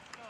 Баскова.